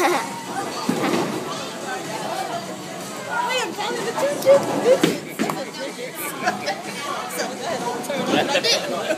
I am counting the two digits.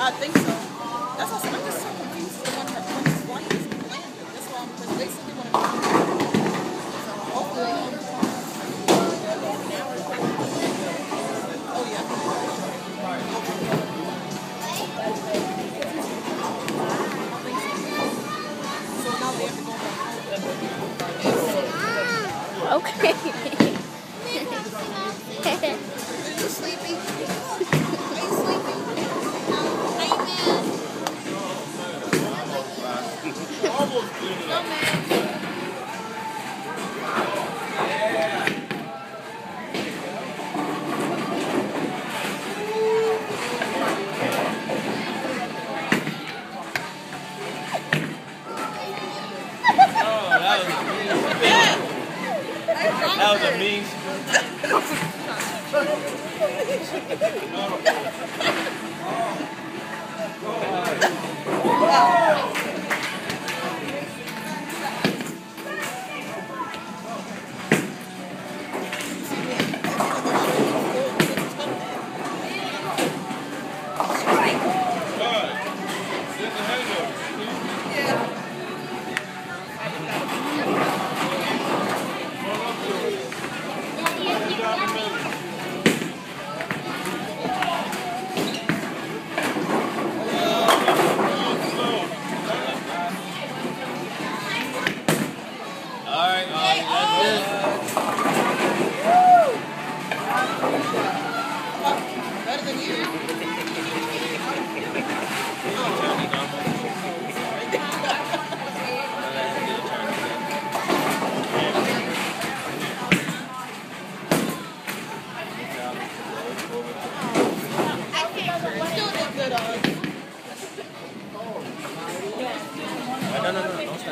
I think so. That's why I'm just so confused. The one that one is landing. That's why I'm because they said they want to. So hopefully. That was a mean. That was a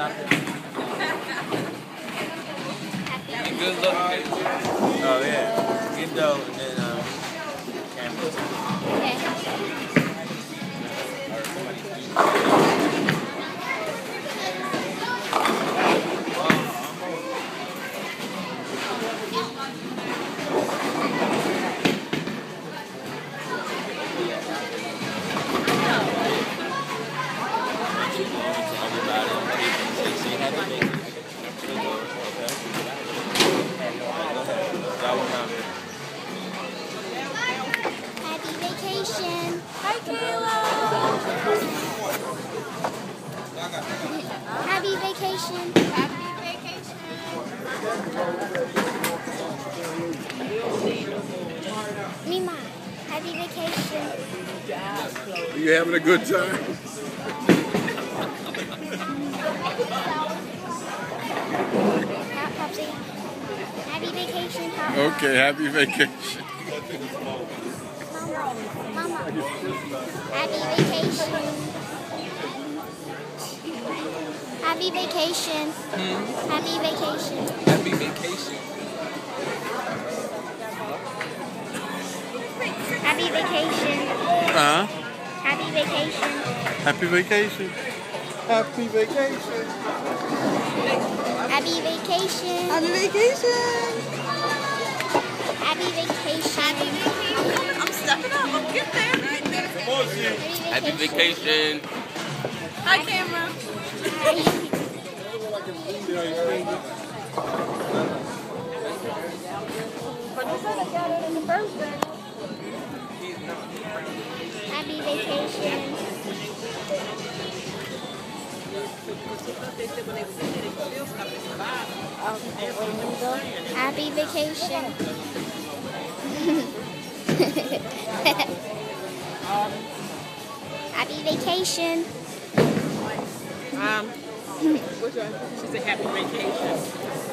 stop it. You having a good time? Happy vacation. vacation, Papa. Okay, happy vacation. Mama. Happy vacation. Happy vacation. Happy vacation. Happy vacation. Happy vacation. Huh? Happy vacation. Happy vacation. Happy vacation. Happy vacation. Happy vacation. Happy vacation. I'm stepping up. I'm getting there. Happy vacation. Hi, camera. Happy vacation. Happy vacation. Happy vacation. Um, which one? She said happy vacation.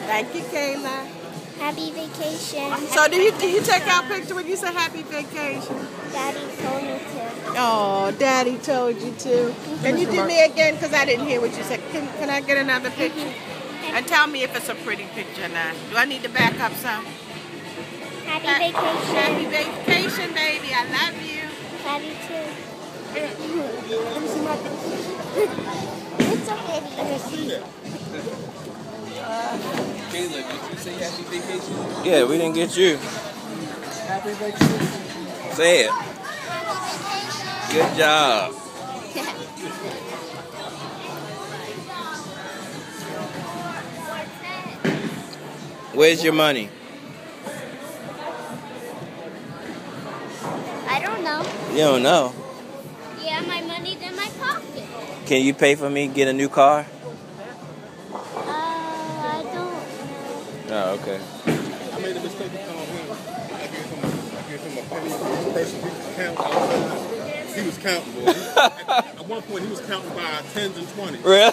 Thank you, Kayla. Happy vacation. So do you do you take our picture when you say happy vacation? Daddy told me to. Oh, Daddy told you to. Can you do me again? Because I didn't hear what you said. Can, can I get another picture? Mm-hmm. And tell me if it's a pretty picture or not. Do I need to back up some? Happy Happy vacation. Happy vacation, baby. I love you. Love you too. it's okay. Kayla, did you say happy vacation? Yeah, we didn't get you. Happy vacation. Say it. Good job. Where's your money? I don't know. You don't know. Yeah, my money's in my pocket. Can you pay for me get a new car? Oh, okay. I made a mistake of calling him. I gave him a, I gave him a penny person he could count outside. He was counting, boy. At, at one point, he was counting by tens and twenties. Really?